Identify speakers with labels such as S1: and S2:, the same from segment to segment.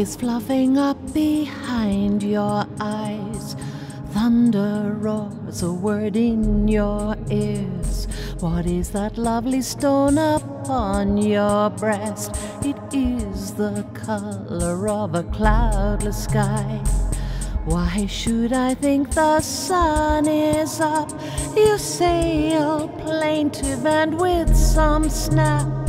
S1: is fluffing up behind your eyes. Thunder roars a word in your ears. What is that lovely stone upon your breast? It is the color of a cloudless sky. Why should I think the sun is up? You sail plaintive and with some snap.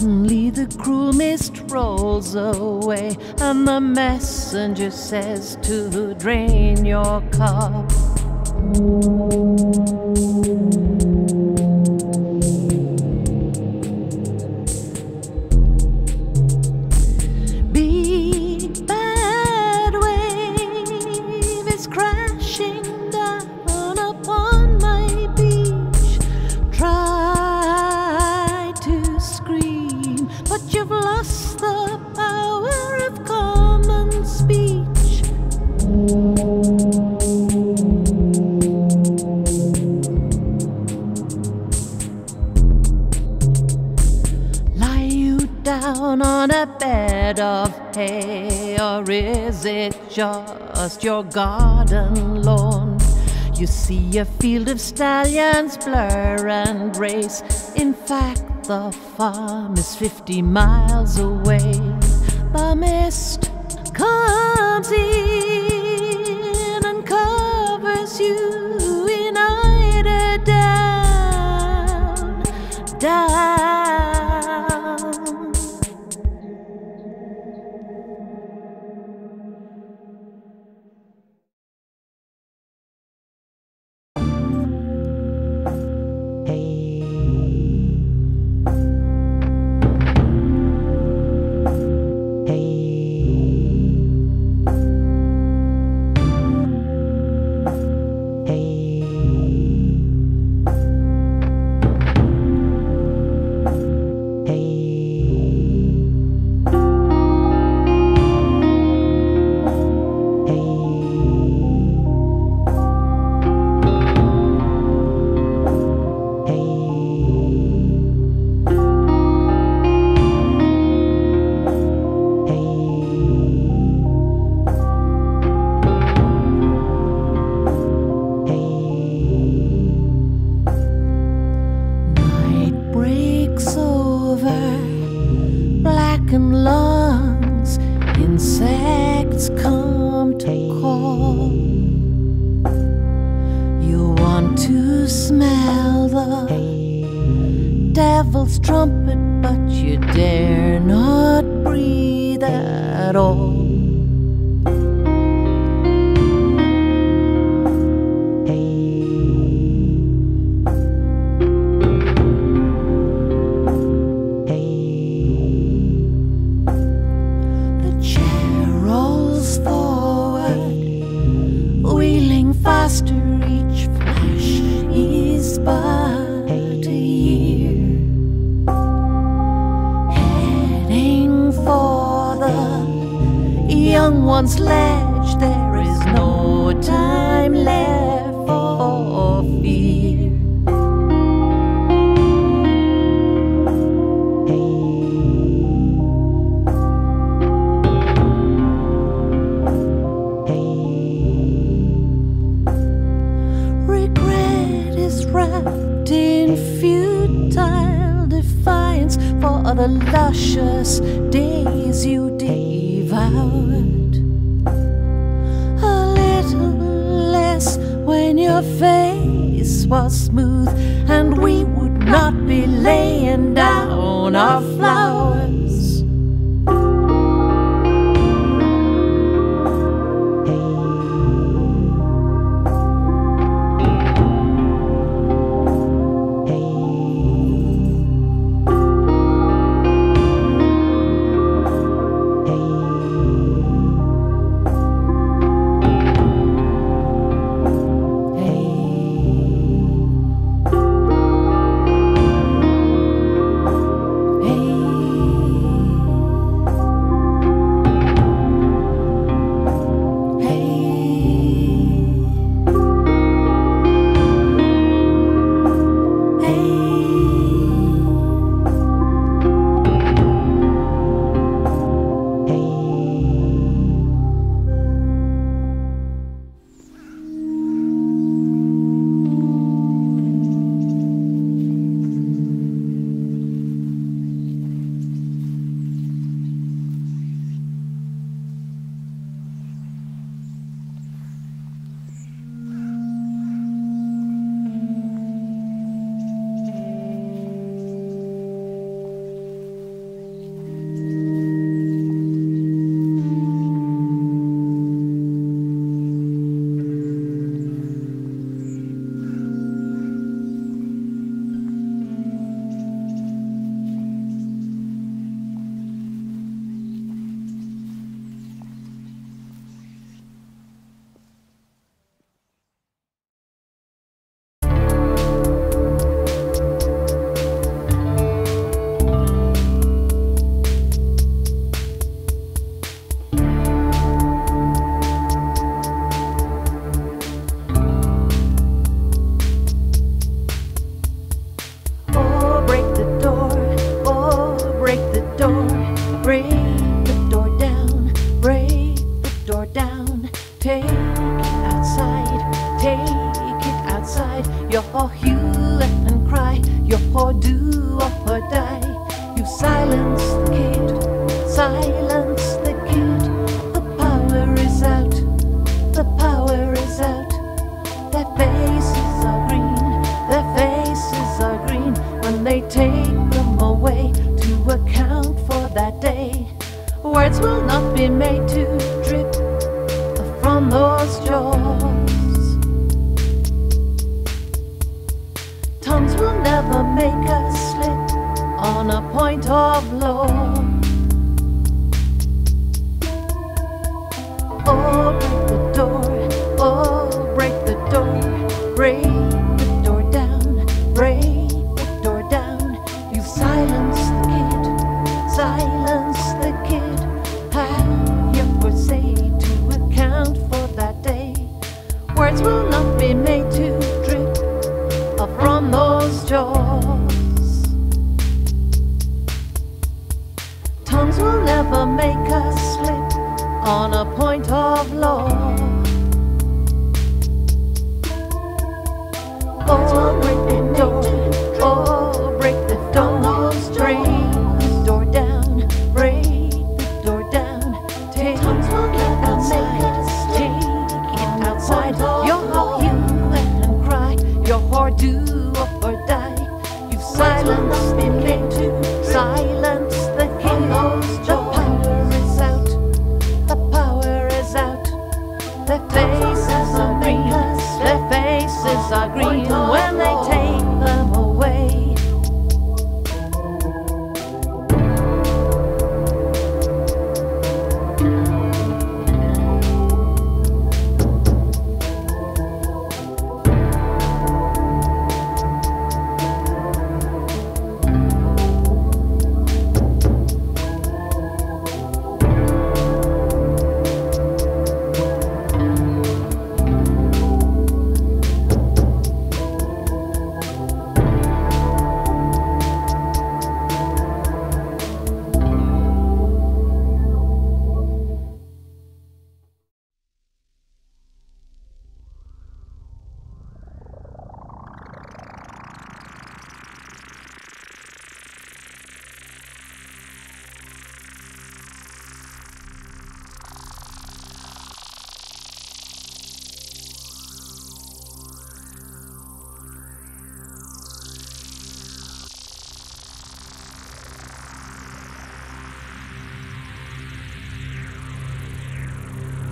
S1: Suddenly the cruel mist rolls away, and the messenger says to drain your cup. Garden lawn? You see a field of stallions blur and race. In fact, the farm is 50 miles away. The mist comes in luscious days you devoured. A little less when your face was smooth, and we would not be laying down our hearts will not be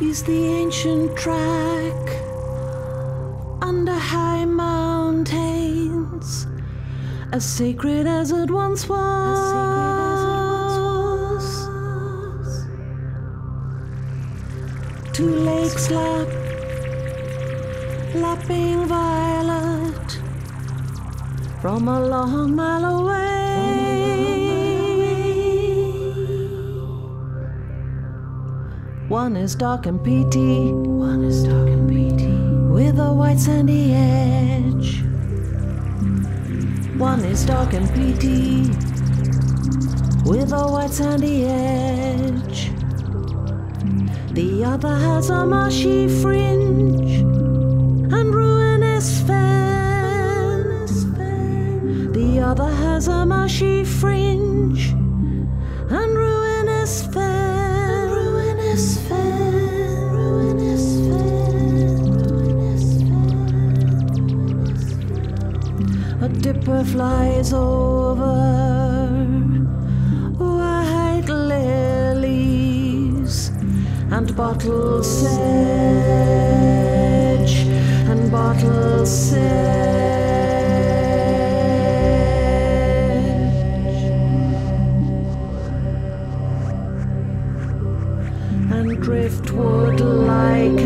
S1: Plays the ancient track under high mountains, as sacred as it once was. As it once was. Two lakes lap, lapping violet from a long mile away. One is dark and peaty. One is dark and peaty. With a white sandy edge. One is dark and peaty. With a white sandy edge. The other has a marshy fringe and ruinous fans. The other has a marshy fringe and paper flies over white lilies and bottle sedge and bottle sedge. driftwood like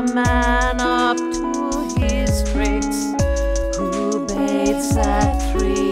S1: a man up to his tricks who baits at three.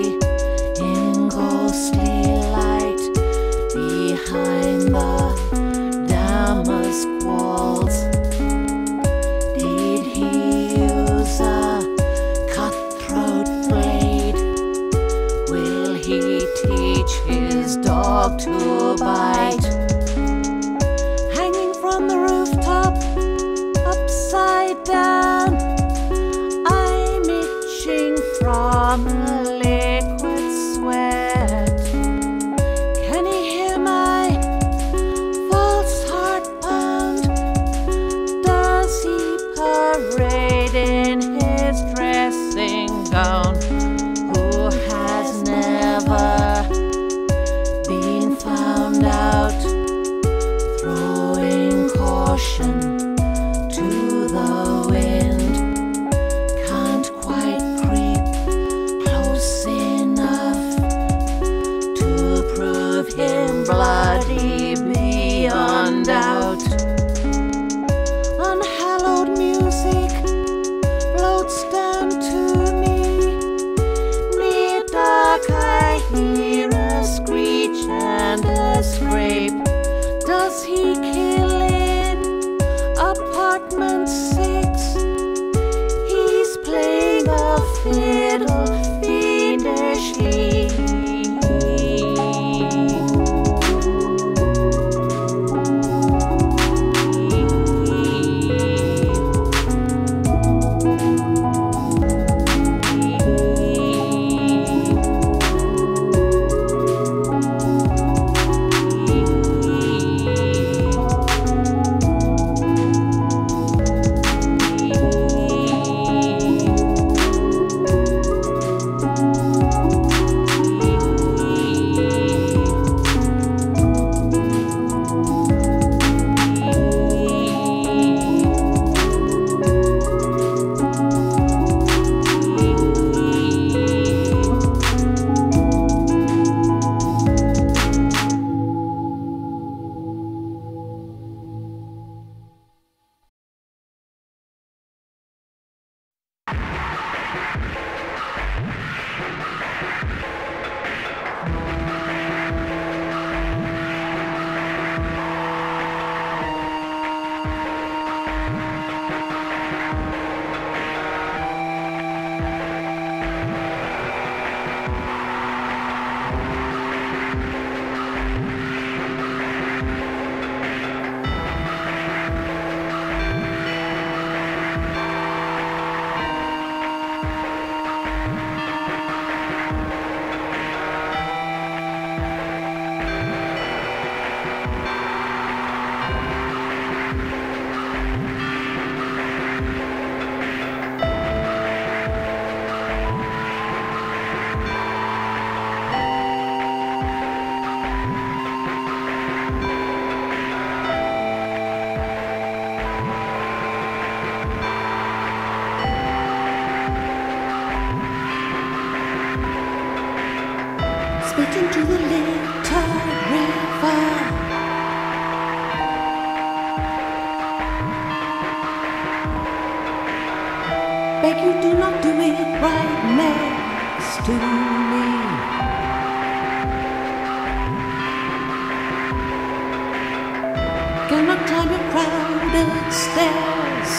S1: bells.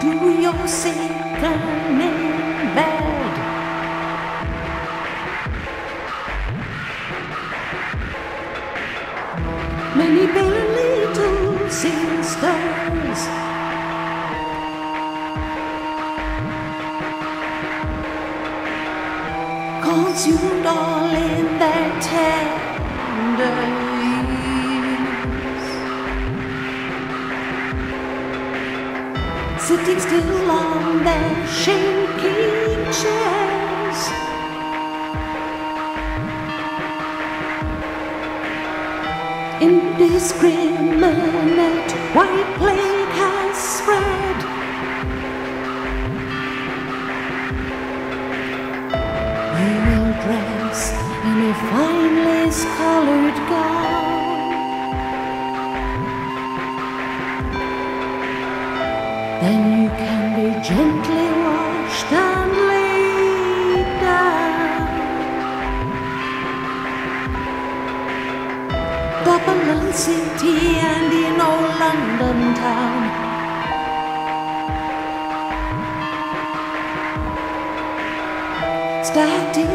S1: Do your sacred name. Sitting still on their shaking chairs. Indiscriminate white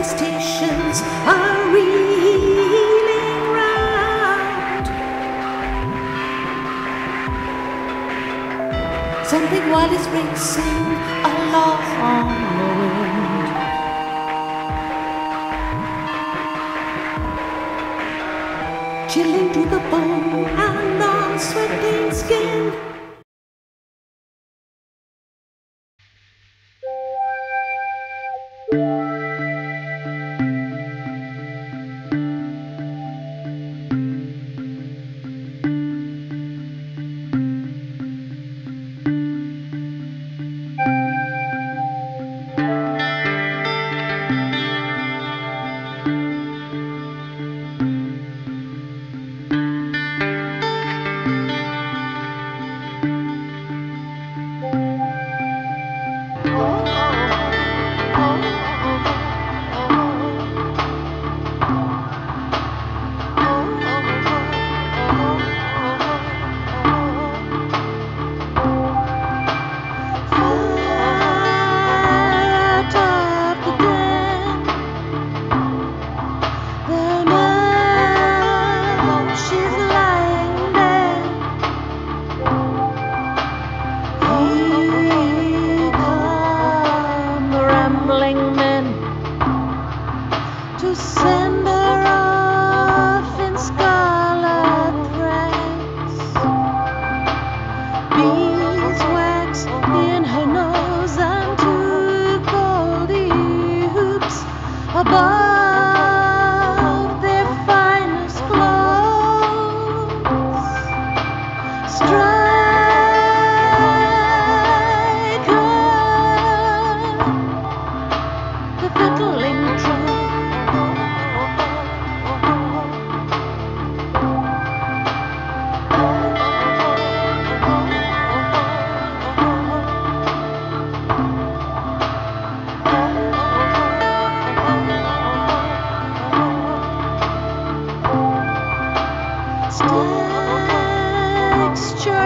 S1: Statisticians are reeling round. Something wild is racing along the wind. Chilling to the bone and on sweating skin.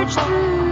S1: march through.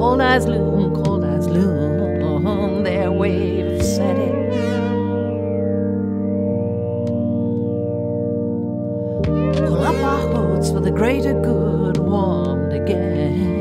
S1: cold as loom, cold as loom, oh, their wave set it. Pull up our hoods for the greater good, warmed again.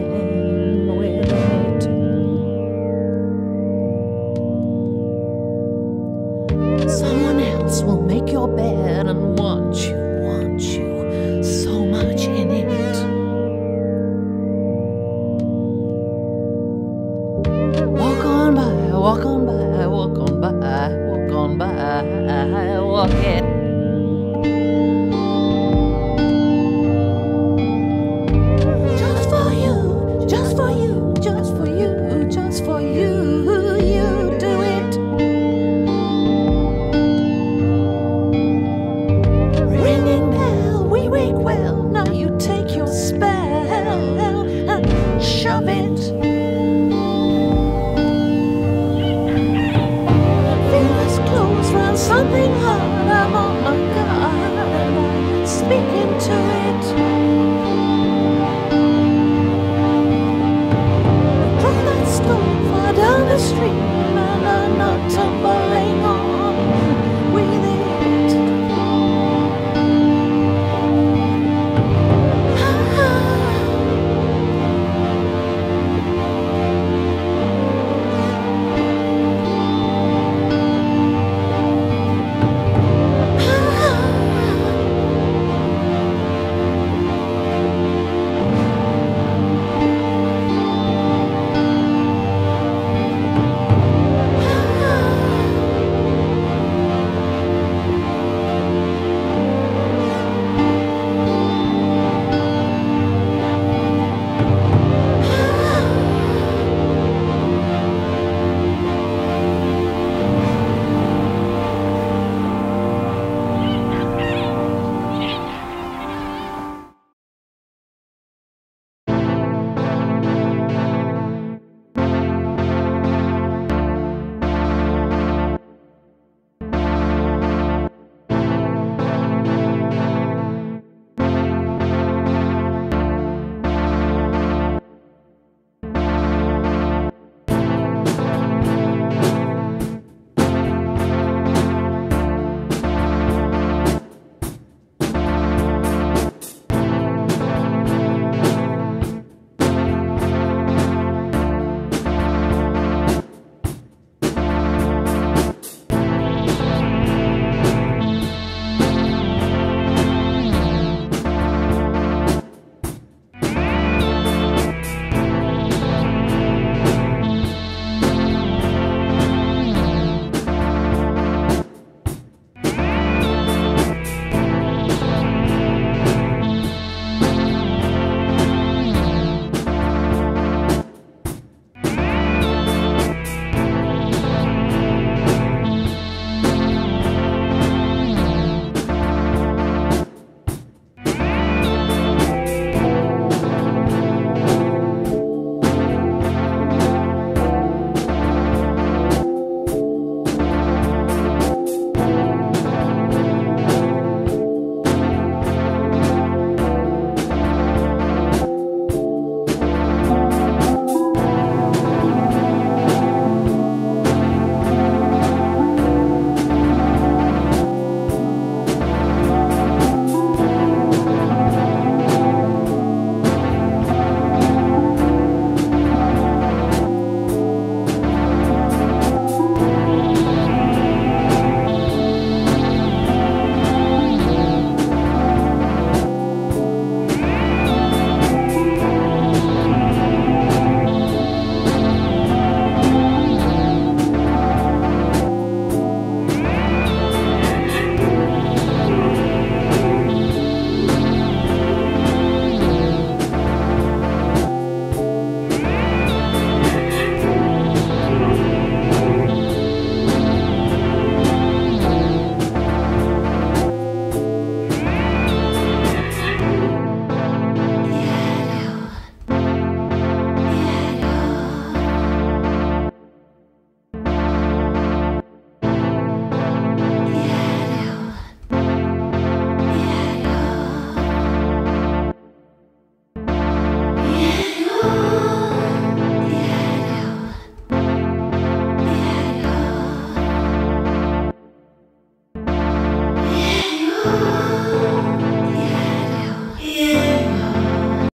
S1: Three.